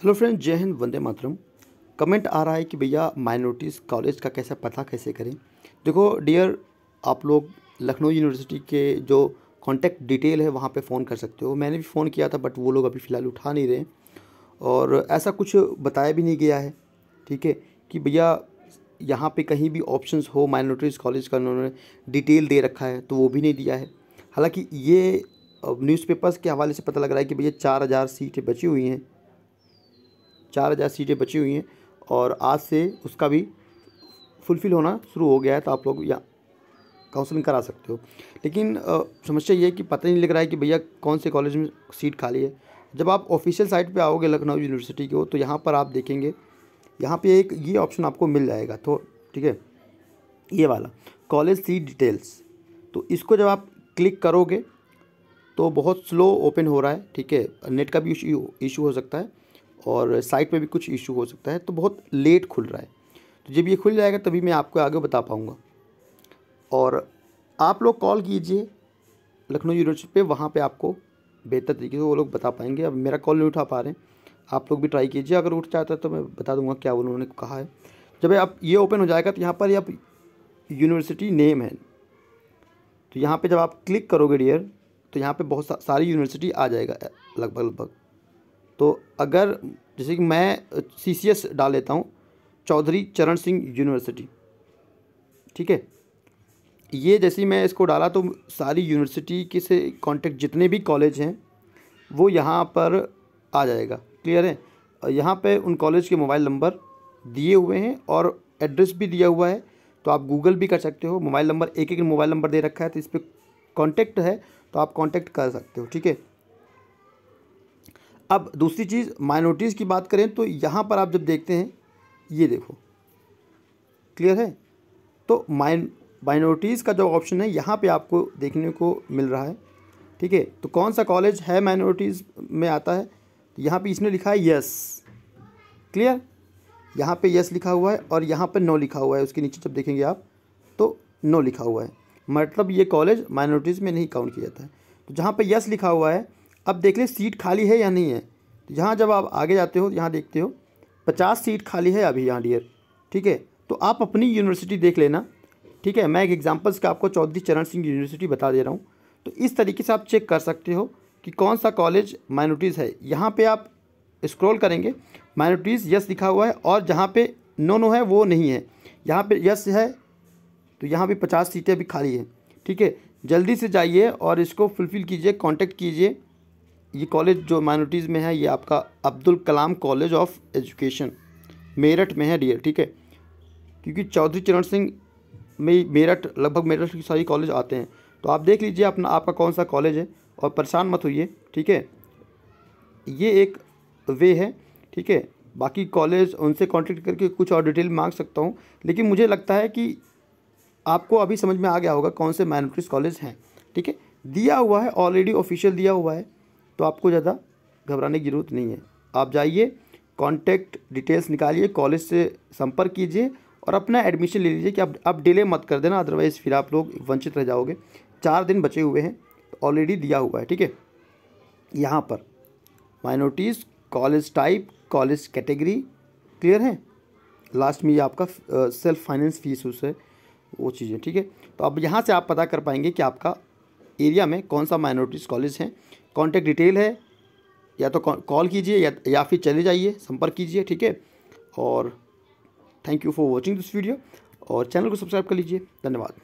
Hello friend जय Hind, Vande Mataram. Comment आ रहा है कि भैया माइनॉरिटीज़ कॉलेज का कैसे पता कैसे करें? देखो डियर आप लोग लखनऊ यूनिवर्सिटी के जो कॉन्टैक्ट डिटेल है, वहाँ पे फ़ोन कर सकते हो। मैंने भी फ़ोन किया था बट वो लोग अभी फ़िलहाल उठा नहीं रहे। और ऐसा कुछ बताया भी नहीं गया है, ठीक है? कि भैया, यहाँ पे कहीं भी ऑप्शंस हो माइनॉरिटीज़ कॉलेज का उन्होंने डिटेल दे रखा है तो वो भी नहीं दिया है। हालाँकि ये न्यूज़पेपर्स के हवाले से पता लग रहा है कि भैया चार हज़ार सीटें बची हुई हैं। चार हज़ार सीटें बची हुई हैं और आज से उसका भी फुलफ़िल होना शुरू हो गया है तो आप लोग या काउंसलिंग करा सकते हो। लेकिन समस्या ये है कि पता नहीं लग रहा है कि भैया कौन से कॉलेज में सीट खाली है। जब आप ऑफिशियल साइट पे आओगे लखनऊ यूनिवर्सिटी की हो तो यहाँ पर आप देखेंगे, यहाँ पे एक ये ऑप्शन आपको मिल जाएगा तो ठीक है, ये वाला, कॉलेज सीट डिटेल्स। तो इसको जब आप क्लिक करोगे तो बहुत स्लो ओपन हो रहा है, ठीक है, नेट का भी इशू हो सकता है। और साइट पे भी कुछ इशू हो सकता है तो बहुत लेट खुल रहा है। तो जब ये खुल जाएगा, तभी मैं आपको आगे बता पाऊँगा। और आप लोग कॉल कीजिए लखनऊ यूनिवर्सिटी पे, वहाँ पे आपको बेहतर तरीके से वो लोग बता पाएँगे। अब मेरा कॉल नहीं उठा पा रहे हैं। आप लोग भी ट्राई कीजिए। अगर उठ जाता है तो मैं बता दूँगा क्या उन्होंने कहा है। जब आप ये ओपन हो जाएगा तो यहाँ पर आप यूनिवर्सिटी नेम है। तो यहाँ पे जब आप क्लिक करोगे डियर तो यहाँ पे बहुत सारी यूनिवर्सिटी आ जाएगा लगभग लगभग तो अगर, जैसे कि मैं सी सी एस डाल लेता हूँ, चौधरी चरण सिंह यूनिवर्सिटी। ठीक है? ये जैसे मैं इसको डाला तो सारी यूनिवर्सिटी के से कॉन्टेक्ट जितने भी कॉलेज हैं, वो यहाँ पर आ जाएगा। क्लियर है? यहाँ पे उन कॉलेज के मोबाइल नंबर दिए हुए हैं और एड्रेस भी दिया हुआ है। तो आप गूगल भी कर सकते हो। मोबाइल नंबर एक एक मोबाइल नंबर दे रखा है तो इस पर कॉन्टेक्ट है तो आप कॉन्टेक्ट कर सकते हो। ठीक है? अब दूसरी चीज़ माइनॉरिटीज़ की बात करें तो यहाँ पर आप जब देखते हैं, ये देखो। क्लियर है? तो माइन माइनॉरिटीज़ का जो ऑप्शन है, यहाँ पे आपको देखने को मिल रहा है। ठीक है? तो कौन सा कॉलेज है माइनॉरिटीज़ में आता है? तो यहाँ पे इसने लिखा है यस क्लियर यहाँ पे यस लिखा हुआ है और यहाँ पे नो लिखा हुआ है। उसके नीचे जब देखेंगे आप तो नो लिखा हुआ है। मतलब ये कॉलेज माइनॉरिटीज़ में नहीं काउंट किया जाता है। तो जहाँ पे यस लिखा हुआ है अब देख लें, सीट खाली है या नहीं है? तो यहाँ जब आप आगे जाते हो, यहाँ देखते हो, पचास सीट खाली है अभी यहाँ डियर ठीक है? तो आप अपनी यूनिवर्सिटी देख लेना। ठीक है? मैं एक एग्जाम्पल्स का आपको चौधरी चरण सिंह यूनिवर्सिटी बता दे रहा हूँ। तो इस तरीके से आप चेक कर सकते हो कि कौन सा कॉलेज माइनॉरिटीज़ है। यहाँ पे आप स्क्रॉल करेंगे माइनॉरिटीज़ यस लिखा हुआ है और जहाँ पे नो नो है, वो नहीं है। यहाँ पे यस है तो यहाँ पे पचास सीटें भी खाली हैं। ठीक है? जल्दी से जाइए और इसको फुलफ़िल कीजिए कांटेक्ट कीजिए। ये कॉलेज जो माइनॉरिटीज़ में है, ये आपका Abdul Kalam college of education, Meerut में है डियर ठीक है? क्योंकि चौधरी चरण सिंह में मेरठ, लगभग मेरठ की सारी कॉलेज आते हैं। तो आप देख लीजिए अपना, आपका कौन सा कॉलेज है और परेशान मत होइए, ठीक है? ये एक वे है, ठीक है? बाकी कॉलेज उनसे कांटेक्ट करके कुछ और डिटेल मांग सकता हूँ, लेकिन मुझे लगता है कि आपको अभी समझ में आ गया होगा कौन से माइनॉरिटीज़ कॉलेज हैं, ठीक है? दिया हुआ है ऑलरेडी ऑफिशियल दिया हुआ है। तो आपको ज़्यादा घबराने की ज़रूरत नहीं है। आप जाइए कॉन्टैक्ट डिटेल्स निकालिए कॉलेज से संपर्क कीजिए और अपना एडमिशन ले लीजिए कि आप आप डिले मत कर देना अदरवाइज़ फिर आप लोग वंचित रह जाओगे। चार दिन बचे हुए हैं ऑलरेडी दिया हुआ है, ठीक है? यहाँ पर minorities college type college category clear है? लास्ट में ये आपका सेल्फ फाइनेंस फ़ीस उससे वो चीज़ें, ठीक है? तो अब यहाँ से आप पता कर पाएँगे कि आपका एरिया में कौन सा माइनॉरिटीज़ कॉलेज है कॉन्टैक्ट डिटेल है, या तो कॉल कीजिए, या या फिर चले जाइए, संपर्क कीजिए, ठीक है? और thank you for watching this video, और चैनल को सब्सक्राइब कर लीजिए, धन्यवाद।